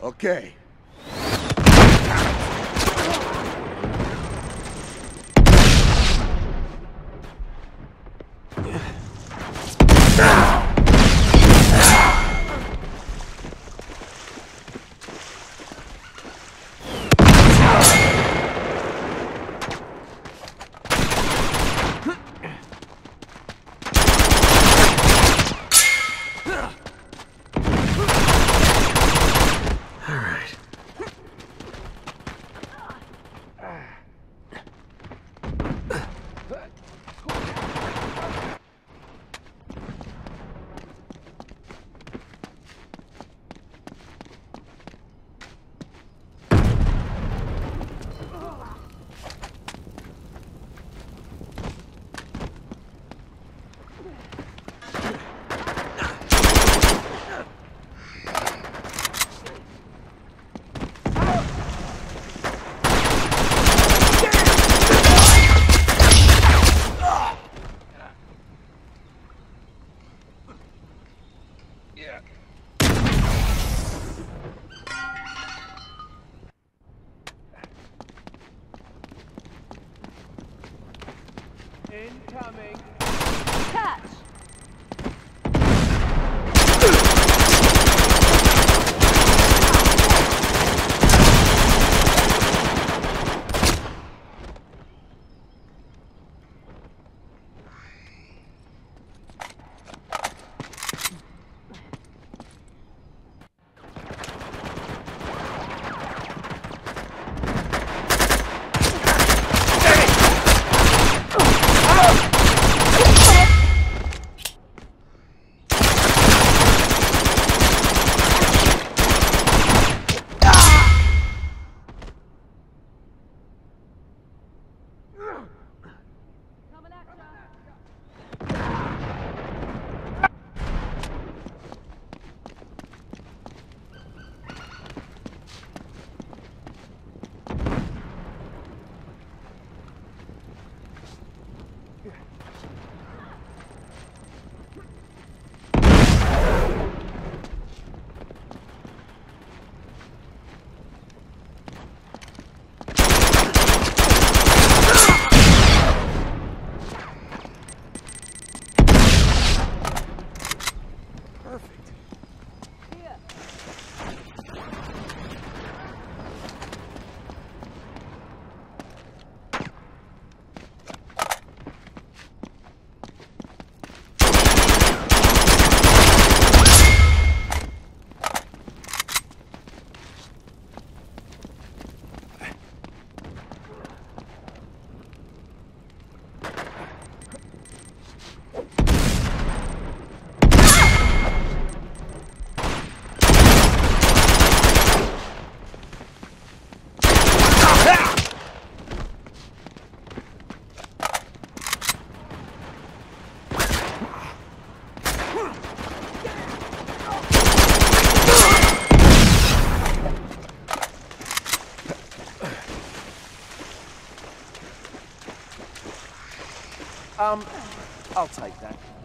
Okay. Incoming. Um, I'll take that.